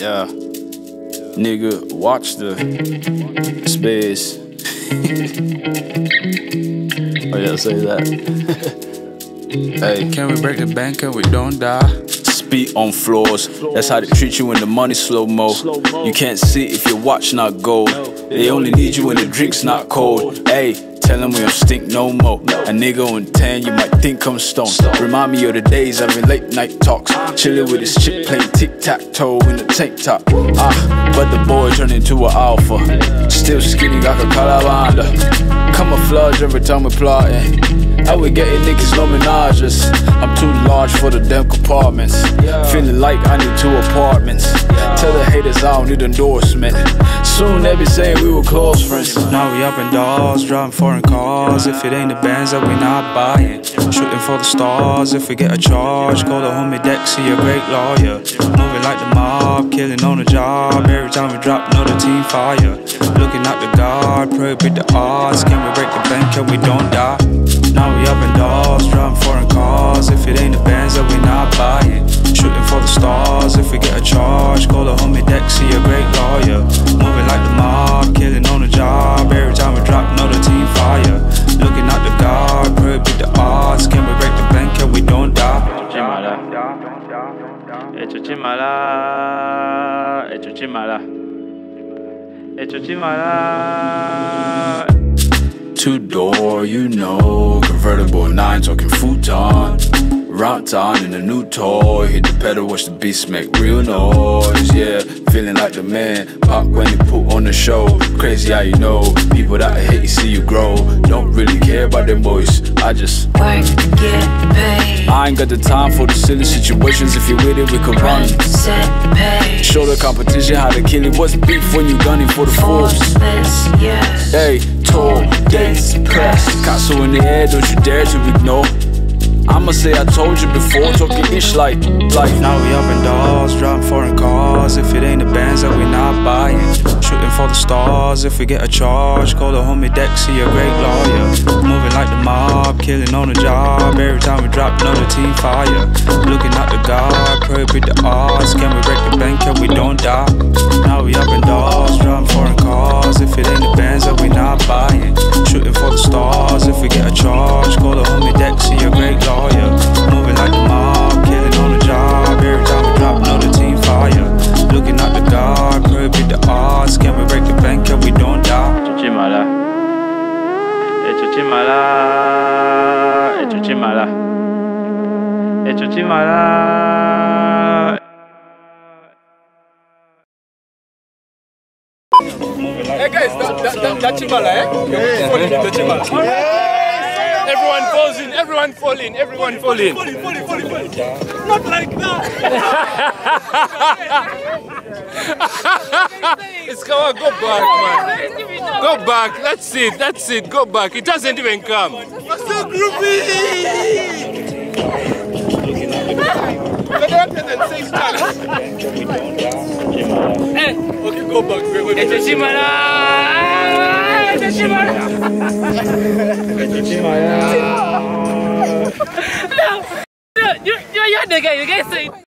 Yeah. Nigga, watch the space. oh yeah, say that. hey, Can we break the bank and we don't die? speed on floors. That's how they treat you when the money slow mo. You can't see if your watch not gold. They only need you when the drink's not cold. Hey, tell them we don't stink no more. A nigga on 10, you might think I'm stoned. Remind me of the days of having late night talks. Chilling with this chick playing tic tac toe in the tank top. Ah, but the boy turned into an alpha. Still skinny like a kalabanda. Camouflage every time we plotting. How we getting niggas no menages? I'm too large for the damn compartments. Feeling like I need two apartments. Tell the haters I don't need endorsement. Soon they be saying we were close friends. Now we up in doors, driving foreign cars. If it ain't the Benz that we not buying. Shooting for the stars, if we get a charge. Call the homie Dexy, a great lawyer. Like the mob, killing on the job. Every time we drop, another team fire. Looking at the guard, pray with the odds. Can we break the bank Can we don't die? Now we up in doors, driving foreign cars. If it ain't the Benz Hecho chimala, hecho chimala, hecho chimala. Two door, you know, convertible nine, talking futon. Round town in a new toy, hit the pedal, watch the beast make real noise. Yeah, feeling like the man. Pop when you put on the show. Crazy how you know people that I hate you see you grow. Don't really care about them boys. I just Work to get paid. Ain't got the time for the silly situations. If you're with it, we can run. Show the competition how to kill it. What's beef when you gunning for the force? Hey, tall, dense, press. Castle in the air, don't you dare to ignore. I'ma say I told you before, talking ish like, like. Now we up in doors, driving foreign cars. If it ain't the Benz that we not buying. For the stars, if we get a charge. Call the homie Dexy, a great lawyer. Moving like the mob, killing on the job. Every time we drop, another team fire. Looking at the God, pray with the odds. Can we break the bank and we don't die? Now we up in doors, driving foreign cars. If it ain't the Benz that we not buying. Shooting for the stars, if we get a charge. Call the homie Dexy, a great lawyer. Moving like the mob, killing on the job. Every time we drop, another team fire. Looking at the guard, pray beat the odds. Can we break the bank and we don't die? Hecho chimala, hecho chimala, hecho chimala, hecho chimala. Hey guys, that, that, that, that Chimbala, eh? Fall in, the Chimbala. Everyone falls in, everyone fall in, everyone fall in. Not like that. it's come on, go back, man. Go back, that's it, that's it, go back. It doesn't even come. I'm so groupie. Eh, okay, go back. Wait, wait, wait. Hecho chimala, hecho chimala. No, you, you, you're the guy. You guys say.